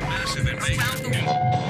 Massive invasion.